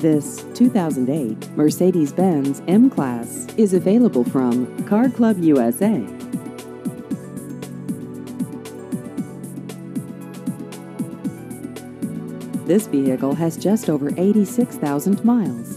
This 2008 Mercedes-Benz M-Class is available from Car Club USA. This vehicle has just over 86,000 miles.